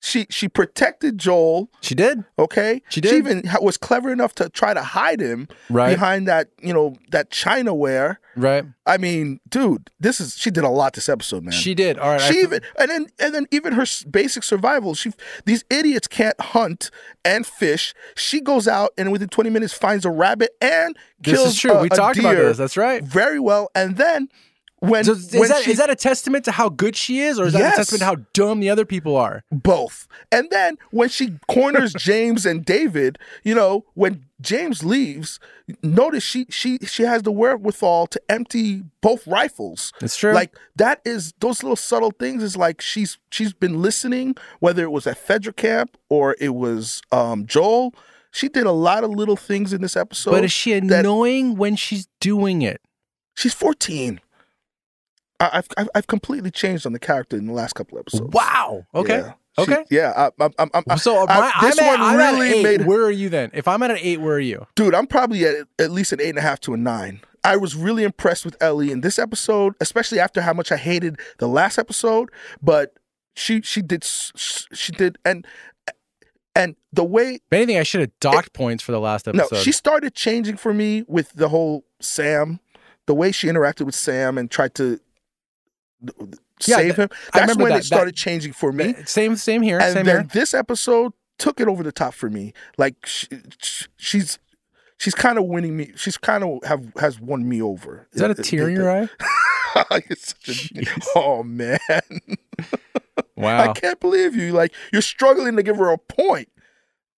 [SPEAKER 4] She she protected Joel.
[SPEAKER 3] She did.
[SPEAKER 4] Okay,
[SPEAKER 3] She did.
[SPEAKER 4] She even was clever enough to try to hide him
[SPEAKER 3] Right.
[SPEAKER 4] behind that you know that china ware.
[SPEAKER 3] Right.
[SPEAKER 4] I mean, dude, this is she did a lot this episode, man.
[SPEAKER 3] She did. All right.
[SPEAKER 4] She
[SPEAKER 3] f-
[SPEAKER 4] even and then and then even her basic survival. She these idiots can't hunt and fish. She goes out and within twenty minutes finds a rabbit and
[SPEAKER 3] this
[SPEAKER 4] kills
[SPEAKER 3] is true.
[SPEAKER 4] a-
[SPEAKER 3] we
[SPEAKER 4] a
[SPEAKER 3] talked about this. That's right.
[SPEAKER 4] very well. And then when
[SPEAKER 3] So is,
[SPEAKER 4] when
[SPEAKER 3] that,
[SPEAKER 4] she,
[SPEAKER 3] is that a testament to how good she is, or is that a testament to how dumb the other people are?
[SPEAKER 4] both? And then when she corners (laughs) James and David, you know, when James leaves, notice she she she has the wherewithal to empty both rifles.
[SPEAKER 3] That's true.
[SPEAKER 4] Like that is those little subtle things is like she's she's been listening, whether it was at Fedra camp or it was um Joel. She did a lot of little things in this episode.
[SPEAKER 3] but is she
[SPEAKER 4] that-
[SPEAKER 3] annoying when she's doing it?
[SPEAKER 4] she's 14. I, I've I've- I've completely changed on the character in the last couple episodes.
[SPEAKER 3] Wow. Okay.
[SPEAKER 4] Yeah. She-
[SPEAKER 3] Okay.
[SPEAKER 4] yeah. I, I'm, I'm, I'm,
[SPEAKER 3] So
[SPEAKER 4] I-
[SPEAKER 3] my,
[SPEAKER 4] this
[SPEAKER 3] I'm, at,
[SPEAKER 4] one
[SPEAKER 3] I'm at
[SPEAKER 4] really made-
[SPEAKER 3] Where are you then? If I'm at an eight, where are you?
[SPEAKER 4] dude, I'm probably at at least an eight and a half to a nine. I was really impressed with Ellie in this episode, especially after how much I hated the last episode. But she she did she did and and the way
[SPEAKER 3] If anything, I should have docked points for the last episode.
[SPEAKER 4] no, she started changing for me with the whole Sam, the way she interacted with Sam and tried to save
[SPEAKER 3] th-
[SPEAKER 4] him.
[SPEAKER 3] I
[SPEAKER 4] That's
[SPEAKER 3] remember
[SPEAKER 4] when
[SPEAKER 3] that-
[SPEAKER 4] it started
[SPEAKER 3] that-
[SPEAKER 4] changing for me.
[SPEAKER 3] same, same here.
[SPEAKER 4] and
[SPEAKER 3] same
[SPEAKER 4] then
[SPEAKER 3] here.
[SPEAKER 4] this episode took it over the top for me. Like she, she's she's kind of winning me. She's kind of have has won me over.
[SPEAKER 3] Is that a tear in your eye? (laughs)
[SPEAKER 4] A- (laughs) oh man, (laughs)
[SPEAKER 3] Wow.
[SPEAKER 4] I can't believe you. Like you're struggling to give her a point.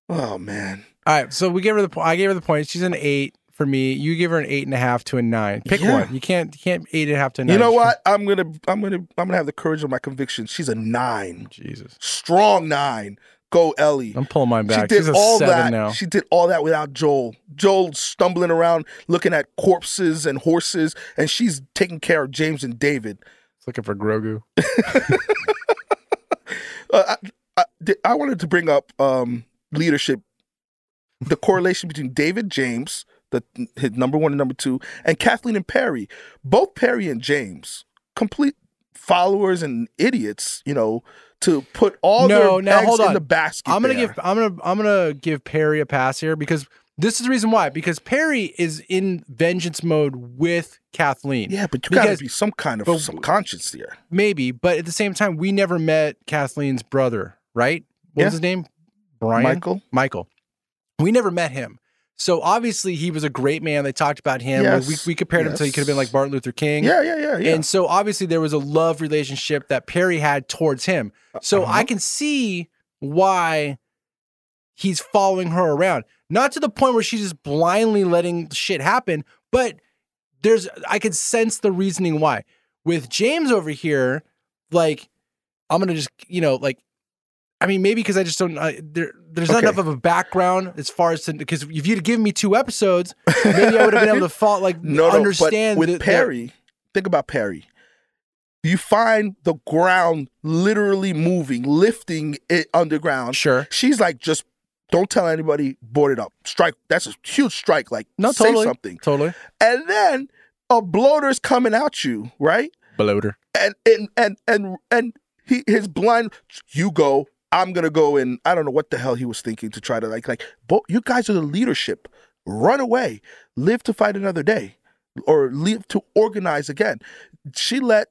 [SPEAKER 4] Oh man,
[SPEAKER 3] All right. So we gave her the. I gave her the point. She's an eight for me. You give her an eight and a half to a nine. Pick
[SPEAKER 4] Yeah.
[SPEAKER 3] one. You can't. You can't eight and a half to nine.
[SPEAKER 4] you know what? I'm gonna I'm gonna I'm gonna have the courage of my conviction. She's a nine,
[SPEAKER 3] Jesus.
[SPEAKER 4] strong nine. Go Ellie.
[SPEAKER 3] I'm pulling mine
[SPEAKER 4] She
[SPEAKER 3] back.
[SPEAKER 4] did
[SPEAKER 3] She's a
[SPEAKER 4] all that.
[SPEAKER 3] now.
[SPEAKER 4] She did all that without Joel. Joel stumbling around looking at corpses and horses, and she's taking care of James and David.
[SPEAKER 3] looking for Grogu. (laughs)
[SPEAKER 4] Uh, I, I, I wanted to bring up um, leadership, the correlation between David James, the his number one and number two, and Kathleen and Perry. Both Perry and James, complete followers and idiots. You know, to put all
[SPEAKER 3] No,
[SPEAKER 4] their
[SPEAKER 3] now,
[SPEAKER 4] eggs in the basket.
[SPEAKER 3] I'm gonna
[SPEAKER 4] there.
[SPEAKER 3] give I'm gonna I'm gonna give Perry a pass here because this is the reason why. Because Perry is in vengeance mode with Kathleen.
[SPEAKER 4] Yeah, but you gotta be some kind of
[SPEAKER 3] but-
[SPEAKER 4] some conscience there.
[SPEAKER 3] Maybe, but at the same time, we never met Kathleen's brother, right? What
[SPEAKER 4] Yeah.
[SPEAKER 3] was his name? Brian?
[SPEAKER 4] Michael.
[SPEAKER 3] Michael. We never met him. So obviously he was a great man. They talked about him.
[SPEAKER 4] Yes.
[SPEAKER 3] We, we compared him to he could have been like Martin Luther King.
[SPEAKER 4] Yeah, yeah, yeah, yeah.
[SPEAKER 3] And so obviously there was a love relationship that Perry had towards him. So
[SPEAKER 4] Uh-huh.
[SPEAKER 3] I can see why he's following her around. Not to the point where she's just blindly letting shit happen, but there's I could sense the reasoning why. With James over here, like I'm gonna just you know like. I mean, maybe because I just don't. I, there, there's not enough of a background as far as to because if you'd given me two episodes, maybe I would have been able to (laughs) fall like
[SPEAKER 4] no, no,
[SPEAKER 3] understand
[SPEAKER 4] but with
[SPEAKER 3] the- the-
[SPEAKER 4] Perry, think about Perry. You find the ground literally moving, lifting it underground.
[SPEAKER 3] Sure.
[SPEAKER 4] She's like, just don't tell anybody, board it up. Strike. That's a huge strike. Like,
[SPEAKER 3] No,
[SPEAKER 4] say
[SPEAKER 3] totally.
[SPEAKER 4] something.
[SPEAKER 3] Totally.
[SPEAKER 4] And then a bloater's coming at you, right?
[SPEAKER 3] Bloater.
[SPEAKER 4] And and and and and he his blind. You go. I'm gonna go and I don't know what the hell he was thinking to try to like like. But you guys are the leadership. Run away. Live to fight another day, or live to organize again. She let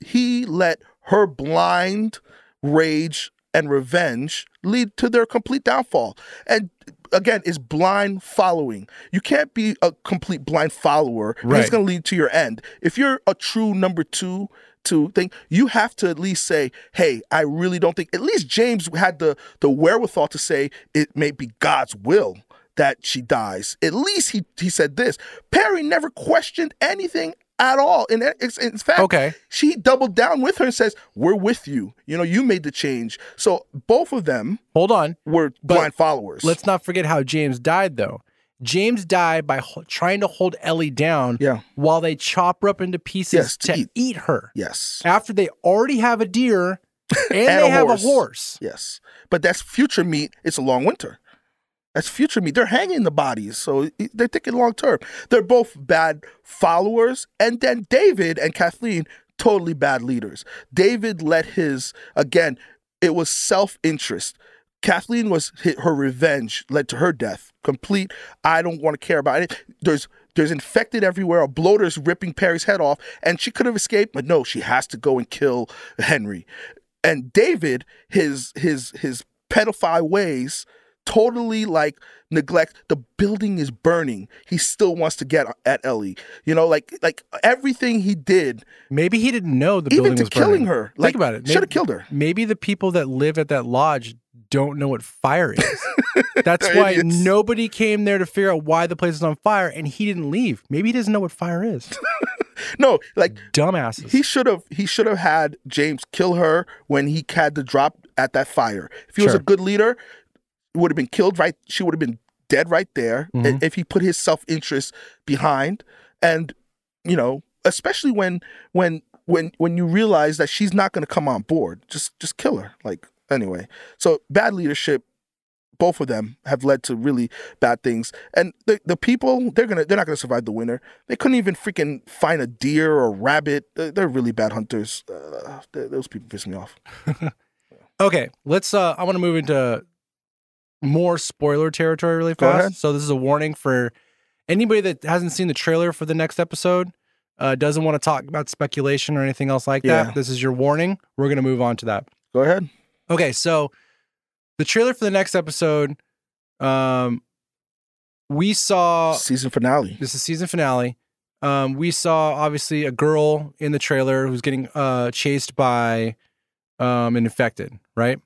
[SPEAKER 4] he let her blind rage and revenge lead to their complete downfall. And again, is blind following. You can't be a complete blind follower.
[SPEAKER 3] Right.
[SPEAKER 4] It's going to lead to your end. If you're a true number two to think you have to at least say, "Hey, I really don't think." At least James had the the wherewithal to say it may be God's will that she dies. At least he he said this. Perry never questioned anything at all. And in fact,
[SPEAKER 3] Okay.
[SPEAKER 4] she doubled down with her and says, "We're with you. You know, you made the change." So both of them
[SPEAKER 3] Hold on.
[SPEAKER 4] were blind followers.
[SPEAKER 3] Let's not forget how James died, though. James died by ho- trying to hold Ellie down
[SPEAKER 4] Yeah.
[SPEAKER 3] while they chop her up into pieces
[SPEAKER 4] Yes,
[SPEAKER 3] to,
[SPEAKER 4] to
[SPEAKER 3] eat.
[SPEAKER 4] eat.
[SPEAKER 3] her.
[SPEAKER 4] yes,
[SPEAKER 3] After they already have a deer (laughs) and,
[SPEAKER 4] And
[SPEAKER 3] they
[SPEAKER 4] a
[SPEAKER 3] have
[SPEAKER 4] horse.
[SPEAKER 3] a horse.
[SPEAKER 4] yes. But that's future meat. It's a long winter. That's future meat. They're hanging the bodies, so they're thinking long term. They're both bad followers, and then David and Kathleen totally bad leaders. David let his again. It was self interest. Kathleen was hit, her revenge led to her death. Complete. I don't want to care about it. There's there's infected everywhere. A bloater's ripping Perry's head off, and she could have escaped, but no, she has to go and kill Henry. And David, his his his pedophile ways, totally like neglect. The building is burning. He still wants to get at Ellie. You know, like like everything he did,
[SPEAKER 3] Maybe he didn't know the
[SPEAKER 4] even
[SPEAKER 3] building
[SPEAKER 4] to
[SPEAKER 3] was burning.
[SPEAKER 4] killing her. Like,
[SPEAKER 3] Think about it.
[SPEAKER 4] Should have killed her.
[SPEAKER 3] Maybe the people that live at that lodge don't know what fire is. (laughs) That's why
[SPEAKER 4] idiots.
[SPEAKER 3] nobody came there to figure out why the place is on fire, and he didn't leave. Maybe he doesn't know what fire is. (laughs)
[SPEAKER 4] No, like
[SPEAKER 3] Dumbasses.
[SPEAKER 4] He should have he should have had James kill her when he had the drop at that fire. If he was a good leader, would have been killed right. She would have been dead right there.
[SPEAKER 3] Mhm.
[SPEAKER 4] If he put his self interest behind, and you know, especially when when when when you realize that she's not going to come on board, just just kill her. Like anyway, so bad leadership. Both of them have led to really bad things, and the the people they're gonna they're not gonna survive the winter. They couldn't even freaking find a deer or a rabbit. They're, they're really bad hunters. Uh, those people piss me off. (laughs)
[SPEAKER 3] Okay, let's. uh I want to move into more spoiler territory really fast. So this is a warning for anybody that hasn't seen the trailer for the next episode. Uh, doesn't want to talk about speculation or anything else like
[SPEAKER 4] Yeah.
[SPEAKER 3] that. This is your warning. We're gonna move on to that.
[SPEAKER 4] Go ahead.
[SPEAKER 3] Okay, so the trailer for the next episode, um, we saw
[SPEAKER 4] Season finale.
[SPEAKER 3] this is season finale. Um, we saw obviously a girl in the trailer who's getting uh chased by um an infected, right?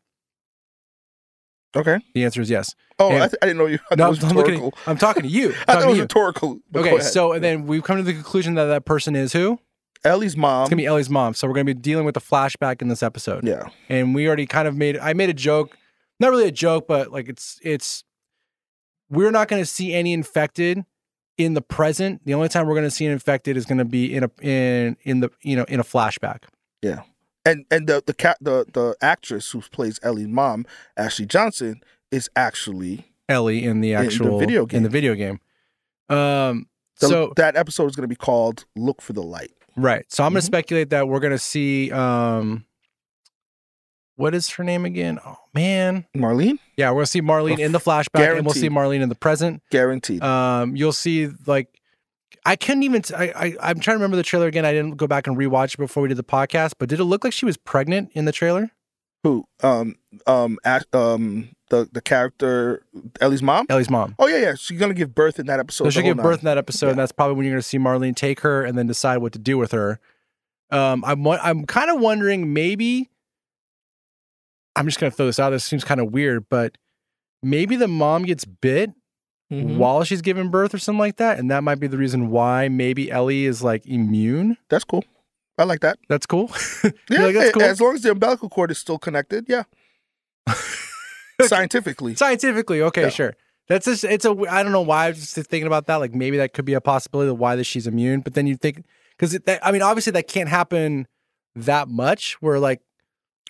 [SPEAKER 4] Okay.
[SPEAKER 3] The answer is yes.
[SPEAKER 4] Oh,
[SPEAKER 3] And-
[SPEAKER 4] I, th- I didn't know you.
[SPEAKER 3] no, I'm, looking at. I'm talking to you. I'm (laughs)
[SPEAKER 4] I thought it was
[SPEAKER 3] you.
[SPEAKER 4] rhetorical.
[SPEAKER 3] Okay, so and then we've come to the conclusion that that person is who?
[SPEAKER 4] Ellie's mom.
[SPEAKER 3] It's gonna be Ellie's mom. So we're gonna be dealing with the flashback in this episode.
[SPEAKER 4] yeah.
[SPEAKER 3] And we already kind of made. I made a joke not really a joke, but like it's it's we're not going to see any infected in the present. The only time we're going to see an infected is going to be in a in in the you know in a flashback. Yeah.
[SPEAKER 4] And and the the cat the the actress who plays Ellie's mom, Ashley Johnson, is actually
[SPEAKER 3] Ellie in the
[SPEAKER 4] the
[SPEAKER 3] actual
[SPEAKER 4] video
[SPEAKER 3] in the video game. Um.
[SPEAKER 4] the,
[SPEAKER 3] so
[SPEAKER 4] that episode is going to be called "Look for the Light."
[SPEAKER 3] Right. So I'm going to speculate that we're going to see um. What is her name again? Oh man.
[SPEAKER 4] Marlene,
[SPEAKER 3] Yeah, we're gonna see Marlene in the flashback, and we'll see Marlene in the present.
[SPEAKER 4] guaranteed.
[SPEAKER 3] Um, you'll see like I couldn't even. t- I, I I'm trying to remember the trailer again. I didn't go back and rewatch it before we did the podcast, but did it look like she was pregnant in the trailer?
[SPEAKER 4] Who? Um, um, Ash, um, the the character Ellie's mom.
[SPEAKER 3] Ellie's mom.
[SPEAKER 4] Oh yeah, yeah. She's gonna give birth in that episode.
[SPEAKER 3] So she'll give birth in that episode, and that's probably when you're going to see Marlene take her and then decide what to do with her. Um, I'm I'm kind of wondering maybe. I'm just going to throw this out. This seems kind of weird, but maybe the mom gets bit
[SPEAKER 4] Mhm.
[SPEAKER 3] while she's giving birth or something like that, and that might be the reason why maybe Ellie is like immune.
[SPEAKER 4] That's cool. I like that.
[SPEAKER 3] That's cool. (laughs)
[SPEAKER 4] Yeah,
[SPEAKER 3] like, that's cool?
[SPEAKER 4] as long as the umbilical cord is still connected. Yeah, (laughs) scientifically.
[SPEAKER 3] Scientifically, okay,
[SPEAKER 4] Yeah.
[SPEAKER 3] sure. That's just it's a I don't know why I was just thinking about that. Like maybe that could be a possibility of why that she's immune. But then you think because I mean obviously that can't happen that much. Where like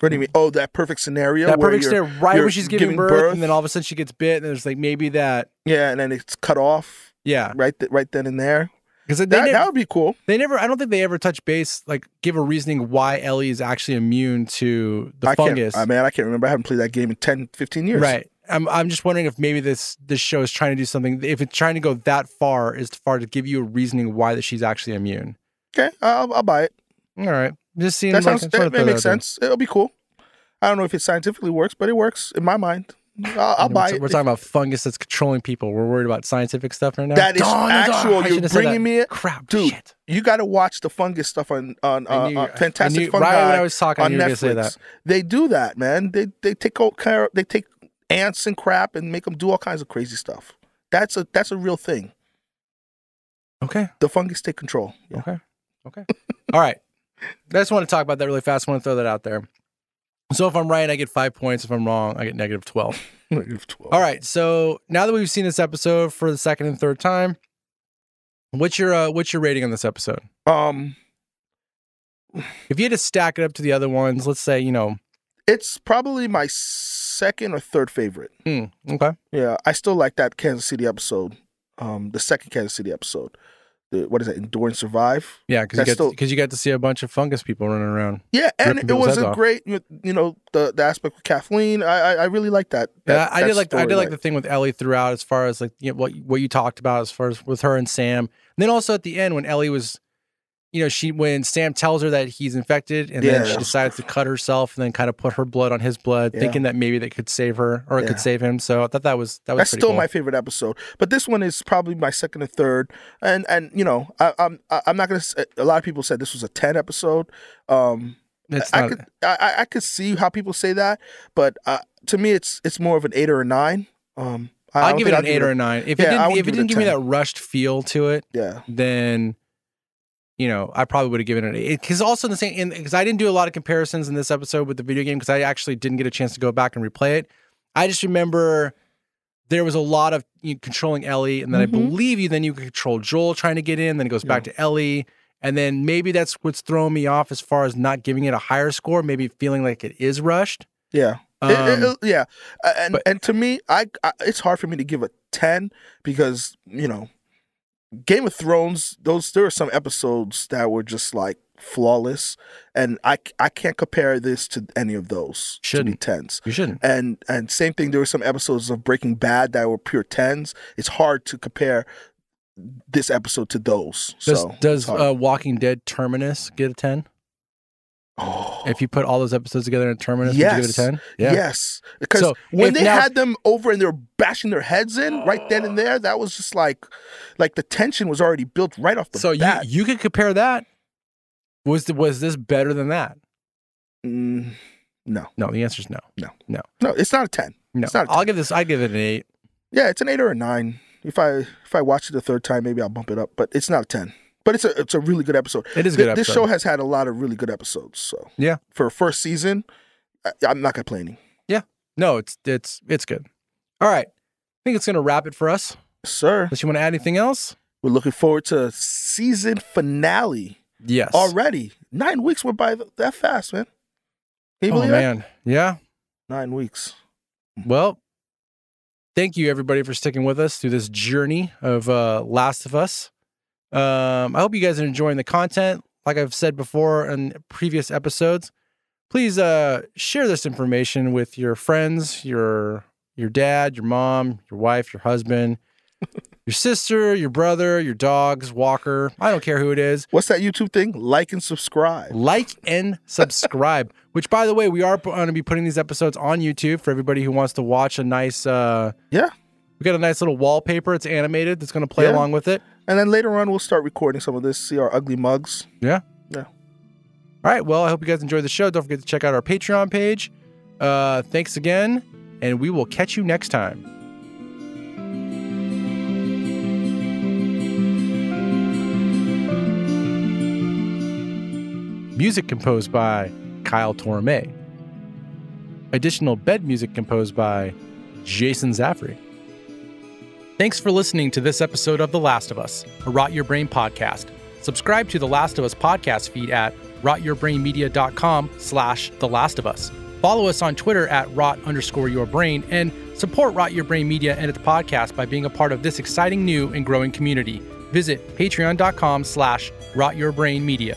[SPEAKER 4] What do you mean? Oh, that perfect scenario.
[SPEAKER 3] that
[SPEAKER 4] where
[SPEAKER 3] perfect scenario right when she's giving,
[SPEAKER 4] giving
[SPEAKER 3] birth,
[SPEAKER 4] birth.
[SPEAKER 3] and then all of a sudden she gets bit, and there's like maybe that
[SPEAKER 4] Yeah, and then it's cut off
[SPEAKER 3] yeah
[SPEAKER 4] right th- right then and there.
[SPEAKER 3] Because
[SPEAKER 4] That,
[SPEAKER 3] never,
[SPEAKER 4] that would be cool.
[SPEAKER 3] they never I don't think they ever touch base like give a reasoning why Ellie is actually immune to the
[SPEAKER 4] I
[SPEAKER 3] fungus.
[SPEAKER 4] can't. I mean, I can't remember. I haven't played that game in 10, 15 years.
[SPEAKER 3] Right. I'm I'm just wondering if maybe this this show is trying to do something. If it's trying to go that far, is far to give you a reasoning why that she's actually immune.
[SPEAKER 4] Okay, I'll, I'll buy it.
[SPEAKER 3] All right, just seeing.
[SPEAKER 4] That
[SPEAKER 3] like,
[SPEAKER 4] sounds. Makes
[SPEAKER 3] that there.
[SPEAKER 4] sense. It'll be cool. I don't know if it scientifically works, but it works in my mind. I'll, I'll
[SPEAKER 3] We're
[SPEAKER 4] it.
[SPEAKER 3] We're talking about fungus that's controlling people. We're worried about scientific stuff right now.
[SPEAKER 4] That is
[SPEAKER 3] Darn it,
[SPEAKER 4] actual.
[SPEAKER 3] I
[SPEAKER 4] You're
[SPEAKER 3] shouldn't have said
[SPEAKER 4] bringing me it,
[SPEAKER 3] crap,
[SPEAKER 4] dude.
[SPEAKER 3] Shit.
[SPEAKER 4] You got to watch the fungus stuff on on
[SPEAKER 3] I
[SPEAKER 4] uh,
[SPEAKER 3] knew,
[SPEAKER 4] uh,
[SPEAKER 3] I
[SPEAKER 4] Fantastic
[SPEAKER 3] knew,
[SPEAKER 4] Fungi
[SPEAKER 3] right when I was talking,
[SPEAKER 4] on
[SPEAKER 3] you
[SPEAKER 4] Netflix.
[SPEAKER 3] say that.
[SPEAKER 4] They do that, man. They they take out care. They take ants and crap and make them do all kinds of crazy stuff. That's a that's a real thing.
[SPEAKER 3] Okay.
[SPEAKER 4] The fungus take control. Yeah.
[SPEAKER 3] Okay. Okay. (laughs) All right. I just want to talk about that really fast. I want to throw that out there. So if I'm right, I get five points. If I'm wrong, I get negative twelve. (laughs)
[SPEAKER 4] Negative 12.
[SPEAKER 3] All right. So now that we've seen this episode for the second and third time, what's your uh, what's your rating on this episode?
[SPEAKER 4] Um,
[SPEAKER 3] If you had to stack it up to the other ones, let's say you know,
[SPEAKER 4] it's probably my second or third favorite.
[SPEAKER 3] hmm, okay,
[SPEAKER 4] Yeah, I still like that Kansas City episode. Um, the second Kansas City episode. The, what is it? Endure and survive.
[SPEAKER 3] yeah, because you
[SPEAKER 4] still-
[SPEAKER 3] you got to see a bunch of fungus people running around.
[SPEAKER 4] Yeah, and it was a
[SPEAKER 3] off.
[SPEAKER 4] great, you know, the, the aspect with Kathleen. I I, I really like that.
[SPEAKER 3] Yeah, I
[SPEAKER 4] that
[SPEAKER 3] did like I did like
[SPEAKER 4] storyline.
[SPEAKER 3] the thing with Ellie throughout, as far as like you know, what what you talked about, as far as with her and Sam. And then also at the end when Ellie was, you know, she when Sam tells her that he's infected, and then
[SPEAKER 4] Yeah.
[SPEAKER 3] she decides to cut herself and then kind of put her blood on his blood,
[SPEAKER 4] Yeah.
[SPEAKER 3] thinking that maybe they could save her or it
[SPEAKER 4] Yeah.
[SPEAKER 3] could save him. So I thought that was that was
[SPEAKER 4] That's still
[SPEAKER 3] cool.
[SPEAKER 4] my favorite episode, but this one is probably my second or third. And and you know, I, I'm I- I'm not gonna. Say, a lot of people said this was a ten episode. Um,
[SPEAKER 3] It's
[SPEAKER 4] I
[SPEAKER 3] not,
[SPEAKER 4] could I, I- I could see how people say that, but uh, to me, it's it's more of an eight or a nine. Um, I
[SPEAKER 3] I'll give it an
[SPEAKER 4] I'd
[SPEAKER 3] eight or
[SPEAKER 4] a-
[SPEAKER 3] nine. If it didn't if it
[SPEAKER 4] give it a
[SPEAKER 3] didn't give me that rushed feel to it,
[SPEAKER 4] yeah.
[SPEAKER 3] then you know I probably would have given it. Because also in the same because I didn't do a lot of comparisons in this episode with the video game because I actually didn't get a chance to go back and replay it. I just remember there was a lot of you know, controlling Ellie, and then I
[SPEAKER 4] Mhm.
[SPEAKER 3] believe you then you control Joel trying to get in, then it goes back to Ellie. And then maybe that's what's throwing me off as far as not giving it a higher score, maybe feeling like it is rushed.
[SPEAKER 4] Yeah. It- it-
[SPEAKER 3] Um,
[SPEAKER 4] it- yeah, and
[SPEAKER 3] but-
[SPEAKER 4] and to me, I, I it's hard for me to give a ten because you know, Game of Thrones. Those there are some episodes that were just like flawless, and I I can't compare this to any of those to
[SPEAKER 3] Shouldn't.
[SPEAKER 4] be tens.
[SPEAKER 3] You shouldn't.
[SPEAKER 4] And and same thing. There were some episodes of Breaking Bad that were pure tens. It's hard to compare this episode to those.
[SPEAKER 3] Does
[SPEAKER 4] so
[SPEAKER 3] does uh, Walking Dead Terminus get a ten?
[SPEAKER 4] Oh.
[SPEAKER 3] If you put all those episodes together in Terminus, would you give it a
[SPEAKER 4] Yes.
[SPEAKER 3] ten?
[SPEAKER 4] Yes, because
[SPEAKER 3] So,
[SPEAKER 4] when they
[SPEAKER 3] now-
[SPEAKER 4] had them over and they were bashing their heads in right then and there, that was just like, like the tension was already built right off the
[SPEAKER 3] So you
[SPEAKER 4] bat.
[SPEAKER 3] you could compare that. Was the, was this better than that?
[SPEAKER 4] Mm, no,
[SPEAKER 3] No, the answer is no.
[SPEAKER 4] no, No. No, it's not a ten.
[SPEAKER 3] No,
[SPEAKER 4] It's not a
[SPEAKER 3] I'll give this. I give it an eight.
[SPEAKER 4] Yeah, it's an eight or a nine. If I if I watch it the third time, maybe I'll bump it up, but it's not a ten. But it's a it's a really good episode.
[SPEAKER 3] It is a
[SPEAKER 4] Th-
[SPEAKER 3] good
[SPEAKER 4] This
[SPEAKER 3] episode.
[SPEAKER 4] show has had a lot of really good episodes. So
[SPEAKER 3] Yeah.
[SPEAKER 4] for a first season, I, I'm not complaining. Yeah.
[SPEAKER 3] No, it's it's it's good. All right. I think it's gonna wrap it for us.
[SPEAKER 4] Sir,
[SPEAKER 3] Unless you want to add anything else?
[SPEAKER 4] we're looking forward to season finale
[SPEAKER 3] Yes.
[SPEAKER 4] already. Nine weeks went by th- that fast, man. Can you
[SPEAKER 3] Oh
[SPEAKER 4] believe that?
[SPEAKER 3] man. Yeah.
[SPEAKER 4] Nine weeks.
[SPEAKER 3] Well, thank you everybody for sticking with us through this journey of uh, Last of Us. Um, I hope you guys are enjoying the content. Like I've said before in previous episodes, please uh, share this information with your friends, your your dad, your mom, your wife, your husband, (laughs) your sister, your brother, your dogs, Walker. I don't care who it is.
[SPEAKER 4] What's that YouTube thing? Like and subscribe.
[SPEAKER 3] Like and subscribe. (laughs) Which, by the way, we are going to be putting these episodes on YouTube for everybody who wants to watch a nice. Uh,
[SPEAKER 4] Yeah.
[SPEAKER 3] we got a nice little wallpaper. It's animated. That's going to play
[SPEAKER 4] Yeah.
[SPEAKER 3] along with it.
[SPEAKER 4] And then later on, we'll start recording some of this. See our ugly mugs.
[SPEAKER 3] Yeah.
[SPEAKER 4] Yeah.
[SPEAKER 3] All right. Well, I hope you guys enjoyed the show. Don't forget to check out our Patreon page. Uh, thanks again, and we will catch you next time. Music composed by Kyle Tormey. Additional bed music composed by Jason Zaffary. Thanks for listening to this episode of The Last of Us, a Rot Your Brain podcast. Subscribe to The Last of Us podcast feed at rotyourbrainmedia.com slash The Last of Us. Follow us on Twitter at rot underscore your brain and support Rot Your Brain Media and its podcast by being a part of this exciting new and growing community. Visit patreon.com slash rot your brain media.